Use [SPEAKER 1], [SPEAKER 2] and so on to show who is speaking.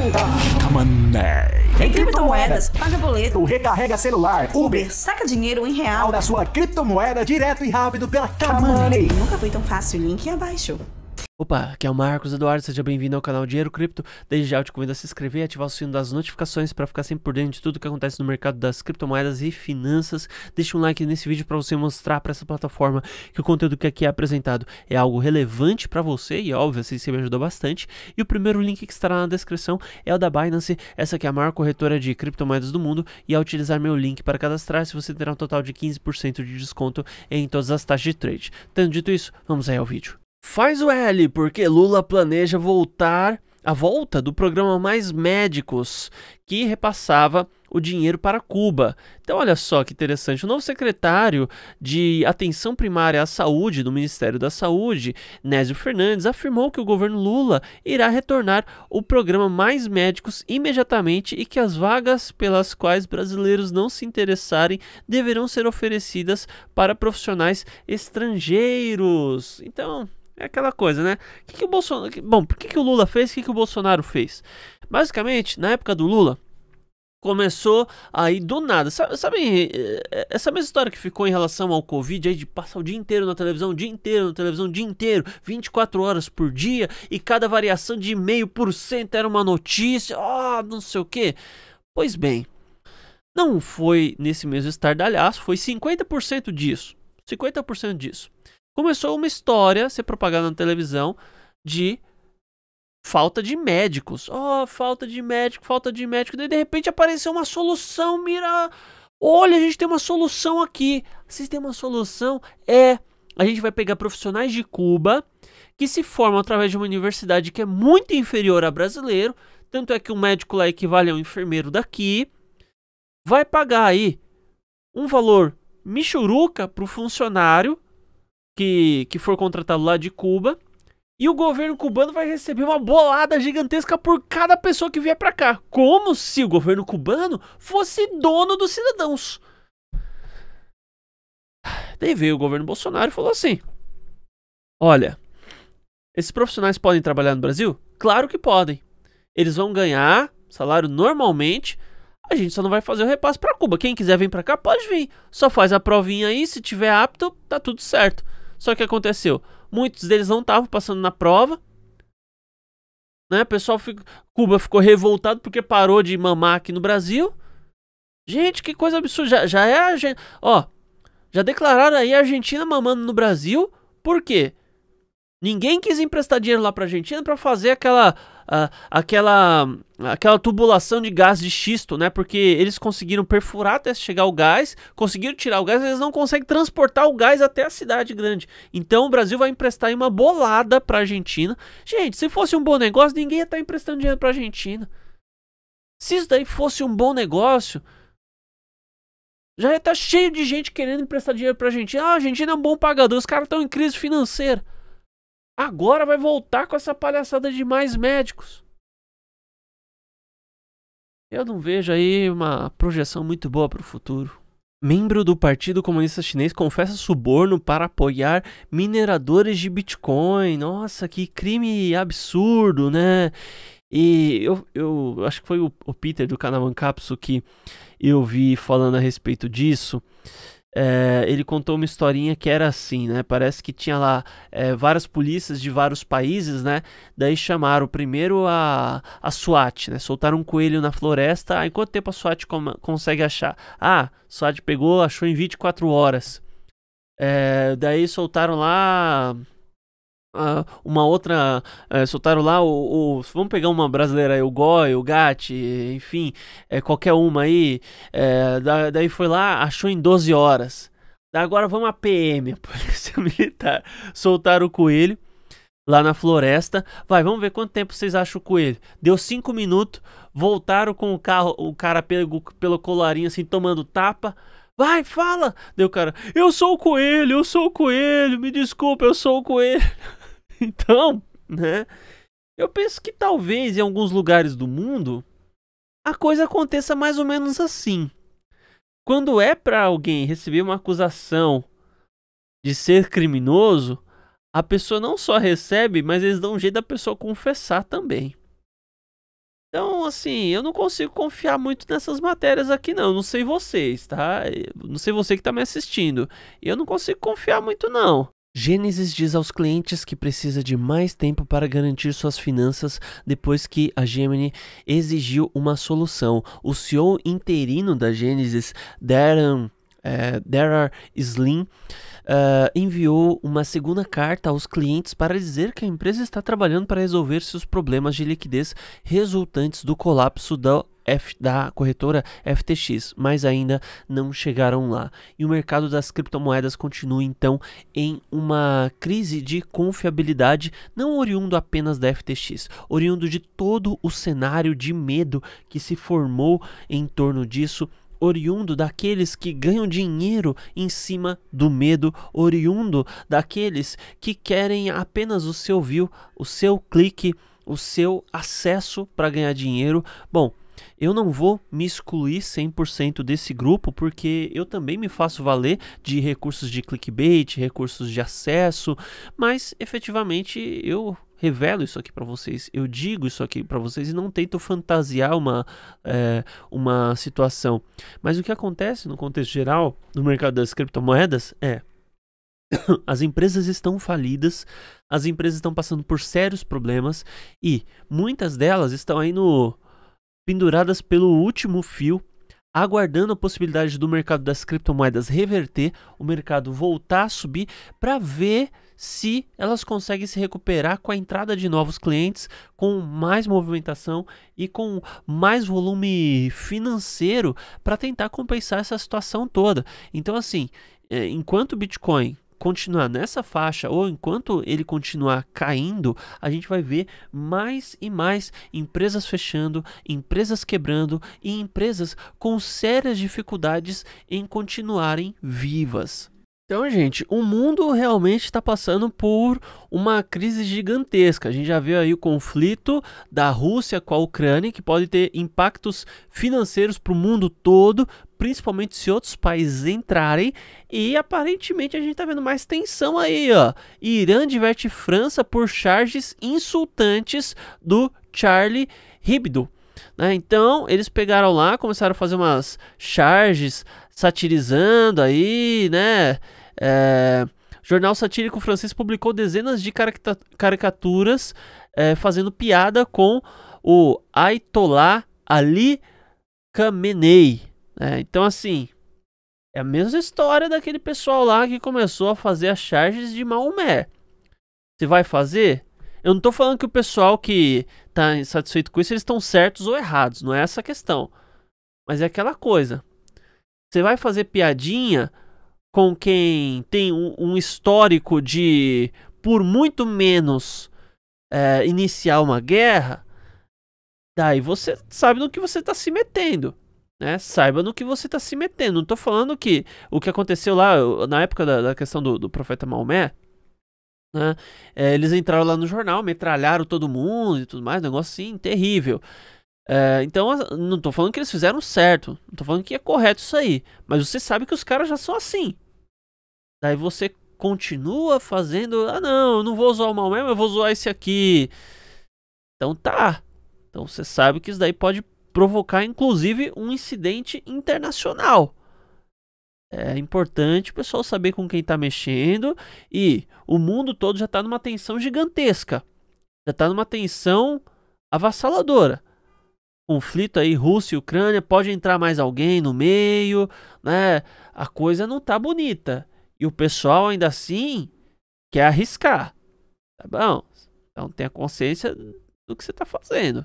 [SPEAKER 1] Money.
[SPEAKER 2] Tem criptomoedas, paga boleto,
[SPEAKER 1] recarrega celular, Uber,
[SPEAKER 2] saca dinheiro em real.
[SPEAKER 1] da sua criptomoeda direto e rápido pela Money.
[SPEAKER 2] Nunca foi tão fácil, link abaixo.
[SPEAKER 3] Opa, aqui é o Marcos Eduardo, seja bem-vindo ao canal Dinheiro Cripto. Desde já eu te convido a se inscrever e ativar o sino das notificações para ficar sempre por dentro de tudo que acontece no mercado das criptomoedas e finanças. Deixa um like nesse vídeo para você mostrar para essa plataforma que o conteúdo que aqui é apresentado é algo relevante para você e óbvio, assim você me ajudou bastante. E o primeiro link que estará na descrição é o da Binance, essa que é a maior corretora de criptomoedas do mundo e ao utilizar meu link para cadastrar-se você terá um total de 15% de desconto em todas as taxas de trade. Tendo dito isso, vamos aí ao vídeo. Faz o L, porque Lula planeja voltar a volta do programa Mais Médicos, que repassava o dinheiro para Cuba. Então, olha só que interessante. O novo secretário de Atenção Primária à Saúde do Ministério da Saúde, Nésio Fernandes, afirmou que o governo Lula irá retornar o programa Mais Médicos imediatamente e que as vagas pelas quais brasileiros não se interessarem deverão ser oferecidas para profissionais estrangeiros. Então, é aquela coisa, né? Que, que o Bolsonaro. Bom, por que, que o Lula fez? O que, que o Bolsonaro fez? Basicamente, na época do Lula, começou aí do nada. Sabe, sabe, essa mesma história que ficou em relação ao Covid, aí de passar o dia inteiro na televisão, dia inteiro na televisão, dia inteiro, 24 horas por dia, e cada variação de meio por cento era uma notícia, ó, oh, não sei o que. Pois bem, não foi nesse mesmo estardalhaço, foi 50% disso. 50% disso começou uma história a ser propagada na televisão de falta de médicos. Oh, falta de médico, falta de médico. Daí de repente apareceu uma solução, mira. Olha, a gente tem uma solução aqui. Vocês têm uma solução? É, a gente vai pegar profissionais de Cuba que se formam através de uma universidade que é muito inferior a brasileiro. Tanto é que um médico lá equivale a um enfermeiro daqui. Vai pagar aí um valor michuruca para o funcionário que, que for contratado lá de Cuba. E o governo cubano vai receber uma bolada gigantesca por cada pessoa que vier para cá. Como se o governo cubano fosse dono dos cidadãos. Daí veio o governo Bolsonaro e falou assim: Olha, esses profissionais podem trabalhar no Brasil? Claro que podem. Eles vão ganhar salário normalmente. A gente só não vai fazer o repasse para Cuba. Quem quiser vir para cá pode vir. Só faz a provinha aí, se tiver apto, tá tudo certo. Só que aconteceu, muitos deles não estavam passando na prova. Né? O pessoal Cuba ficou revoltado porque parou de mamar aqui no Brasil. Gente, que coisa absurda. Já, já é a gente, ó, já declararam aí a Argentina mamando no Brasil. Por quê? Ninguém quis emprestar dinheiro lá para a Argentina para fazer aquela, uh, aquela, aquela tubulação de gás de xisto, né? Porque eles conseguiram perfurar até chegar o gás, conseguiram tirar o gás, eles não conseguem transportar o gás até a cidade grande. Então o Brasil vai emprestar uma bolada para a Argentina. Gente, se fosse um bom negócio, ninguém ia estar tá emprestando dinheiro para a Argentina. Se isso daí fosse um bom negócio, já ia estar tá cheio de gente querendo emprestar dinheiro para a Argentina. Ah, a Argentina é um bom pagador, os caras estão em crise financeira. Agora vai voltar com essa palhaçada de mais médicos. Eu não vejo aí uma projeção muito boa para o futuro. Membro do Partido Comunista Chinês confessa suborno para apoiar mineradores de Bitcoin. Nossa, que crime absurdo, né? E eu, eu acho que foi o, o Peter do canal Ancapsu que eu vi falando a respeito disso é, ele contou uma historinha que era assim, né? Parece que tinha lá é, várias polícias de vários países, né? Daí chamaram primeiro a, a SWAT, né? Soltaram um coelho na floresta. Aí quanto tempo a SWAT consegue achar? Ah, SWAT pegou, achou em 24 horas. É, daí soltaram lá Uh, uma outra. Uh, soltaram lá o, o, Vamos pegar uma brasileira aí, o Goi, o Gat, enfim, é, qualquer uma aí. É, da, daí foi lá, achou em 12 horas. Agora vamos a PM, a Polícia Militar. Soltaram o coelho lá na floresta. Vai, vamos ver quanto tempo vocês acham o coelho. Deu 5 minutos, voltaram com o carro, o cara pelo, pelo colarinho assim, tomando tapa. Vai, fala! Deu o cara, eu sou o coelho, eu sou o coelho, me desculpa, eu sou o coelho. Então, né? Eu penso que talvez em alguns lugares do mundo a coisa aconteça mais ou menos assim. Quando é para alguém receber uma acusação de ser criminoso, a pessoa não só recebe, mas eles dão um jeito da pessoa confessar também. Então, assim, eu não consigo confiar muito nessas matérias aqui, não. Não sei vocês, tá? Não sei você que está me assistindo. Eu não consigo confiar muito, não. Gênesis diz aos clientes que precisa de mais tempo para garantir suas finanças depois que a Gemini exigiu uma solução. O CEO interino da Gênesis, Darren, é, Darren Slim, uh, enviou uma segunda carta aos clientes para dizer que a empresa está trabalhando para resolver seus problemas de liquidez resultantes do colapso da F, da corretora FTX, mas ainda não chegaram lá. E o mercado das criptomoedas continua então em uma crise de confiabilidade, não oriundo apenas da FTX, oriundo de todo o cenário de medo que se formou em torno disso oriundo daqueles que ganham dinheiro em cima do medo, oriundo daqueles que querem apenas o seu view, o seu clique, o seu acesso para ganhar dinheiro. Bom, eu não vou me excluir 100% desse grupo, porque eu também me faço valer de recursos de clickbait, recursos de acesso, mas efetivamente eu revelo isso aqui para vocês, eu digo isso aqui para vocês e não tento fantasiar uma, é, uma situação. Mas o que acontece no contexto geral no mercado das criptomoedas é as empresas estão falidas, as empresas estão passando por sérios problemas e muitas delas estão aí no penduradas pelo último fio, aguardando a possibilidade do mercado das criptomoedas reverter, o mercado voltar a subir para ver se elas conseguem se recuperar com a entrada de novos clientes, com mais movimentação e com mais volume financeiro para tentar compensar essa situação toda. Então, assim, é, enquanto o Bitcoin continuar nessa faixa ou enquanto ele continuar caindo, a gente vai ver mais e mais empresas fechando, empresas quebrando e empresas com sérias dificuldades em continuarem vivas. Então, gente, o mundo realmente está passando por uma crise gigantesca. A gente já viu aí o conflito da Rússia com a Ucrânia, que pode ter impactos financeiros para o mundo todo, principalmente se outros países entrarem. E aparentemente a gente está vendo mais tensão aí, ó. Irã diverte França por charges insultantes do Charlie Hebdo. Né? Então, eles pegaram lá, começaram a fazer umas charges satirizando aí, né? É, jornal satírico francês publicou dezenas de caricaturas é, fazendo piada com o Ayatollah Ali Khamenei. É, então, assim, é a mesma história daquele pessoal lá que começou a fazer as charges de Maomé. Você vai fazer? Eu não tô falando que o pessoal que tá insatisfeito com isso, eles estão certos ou errados. Não é essa a questão. Mas é aquela coisa. Você vai fazer piadinha com quem tem um, um histórico de, por muito menos, é, iniciar uma guerra, daí você sabe no que você está se metendo. Né? Saiba no que você está se metendo. Não estou falando que o que aconteceu lá na época da, da questão do, do, profeta Maomé. Né? É, eles entraram lá no jornal, metralharam todo mundo e tudo mais, um negócio assim, terrível. É, então, não estou falando que eles fizeram certo, não estou falando que é correto isso aí, mas você sabe que os caras já são assim. Daí você continua fazendo, ah não, eu não vou usar o mal mesmo, eu vou usar esse aqui. Então tá. Então você sabe que isso daí pode provocar inclusive um incidente internacional. É importante o pessoal saber com quem está mexendo e o mundo todo já está numa tensão gigantesca. Já está numa tensão avassaladora conflito aí Rússia e Ucrânia, pode entrar mais alguém no meio, né? A coisa não tá bonita. E o pessoal ainda assim quer arriscar. Tá bom? Então tenha consciência do que você tá fazendo.